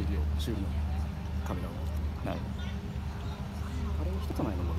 CD を修理のカメラを持ってなるあれ一つ前の